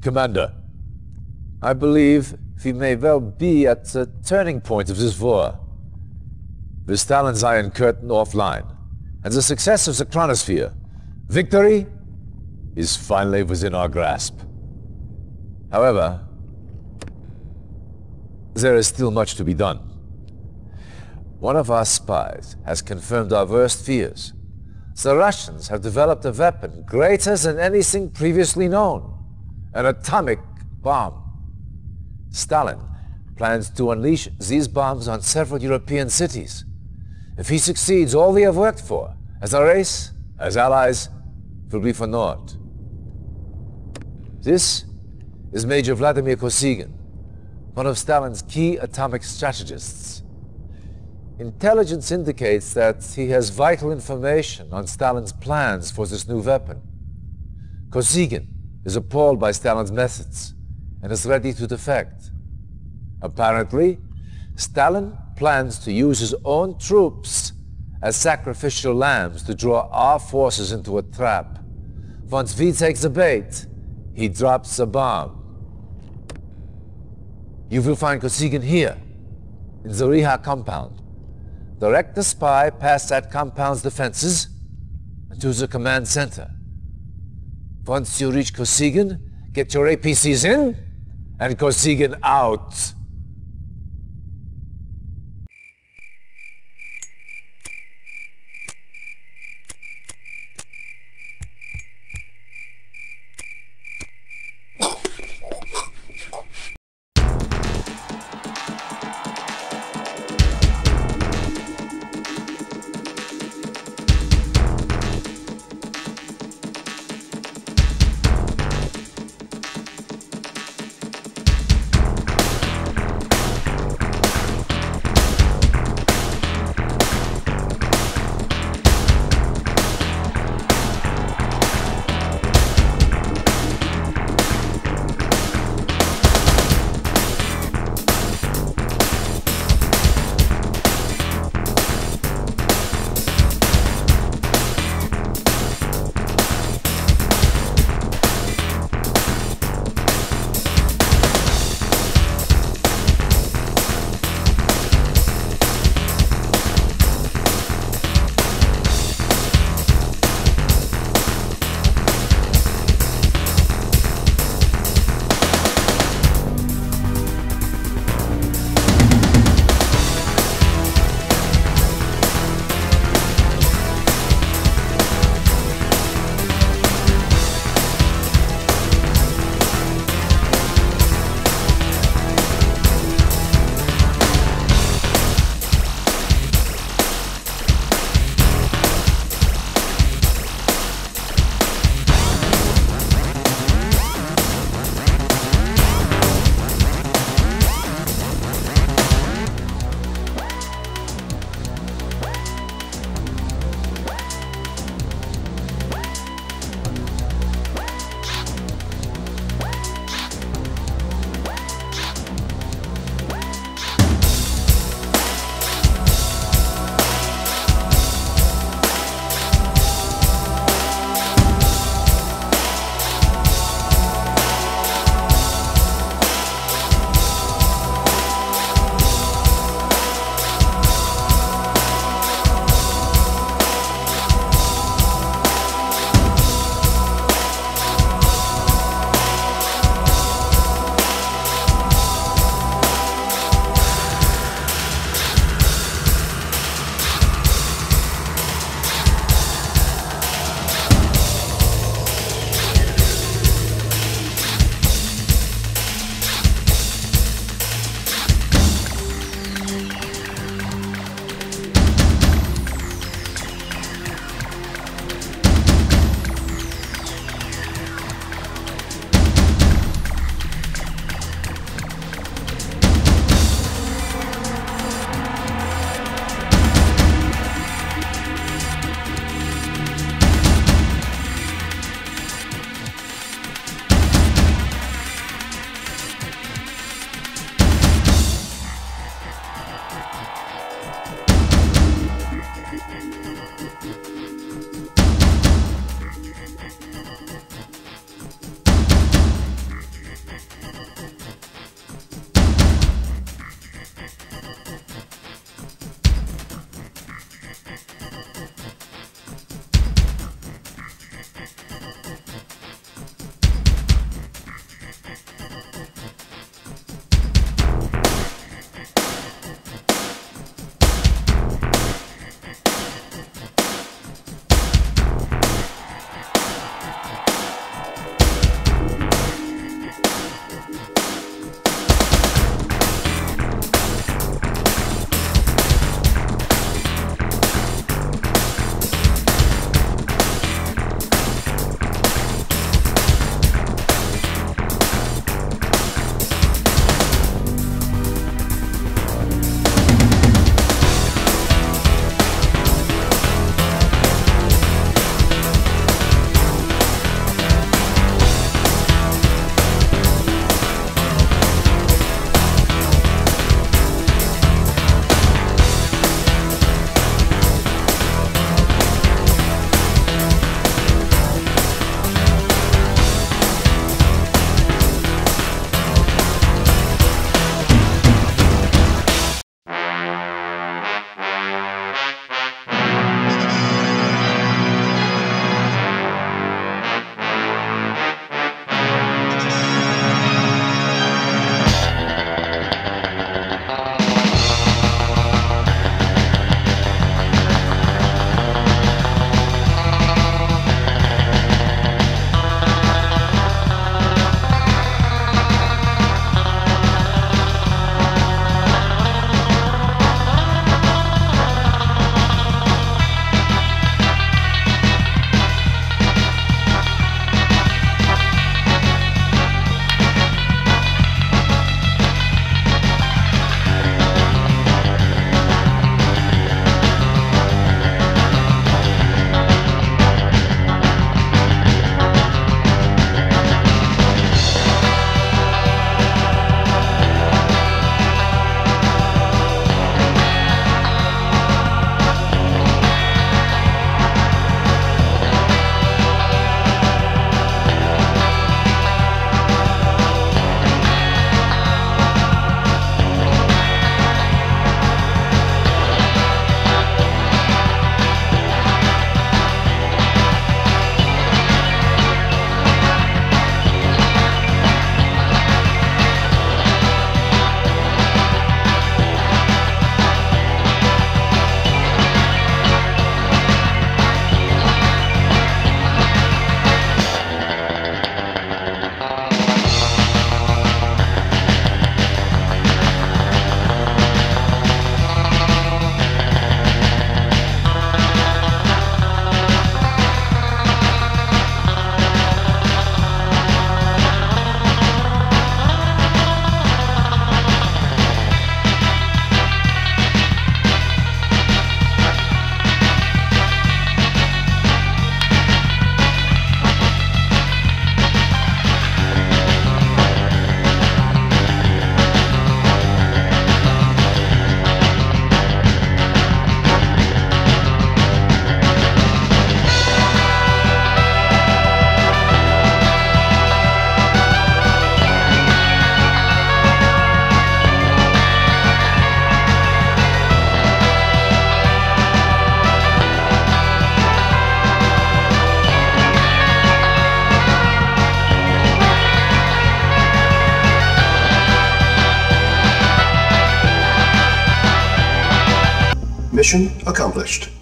Commander, I believe we may well be at the turning point of this war. With Stalin's Iron Curtain offline, and the success of the Chronosphere, victory is finally within our grasp. However, there is still much to be done. One of our spies has confirmed our worst fears. The Russians have developed a weapon greater than anything previously known an atomic bomb. Stalin plans to unleash these bombs on several European cities. If he succeeds, all we have worked for, as a race, as allies, will be for naught. This is Major Vladimir Kosygin, one of Stalin's key atomic strategists. Intelligence indicates that he has vital information on Stalin's plans for this new weapon. Kosygin is appalled by Stalin's methods and is ready to defect. Apparently, Stalin plans to use his own troops as sacrificial lambs to draw our forces into a trap. Once V takes the bait, he drops a bomb. You will find Kosygin here, in the Riga compound. Direct the spy past that compound's defenses and to the command center. Once you reach Kosygin, get your APCs in and Kosygin out. Mission accomplished.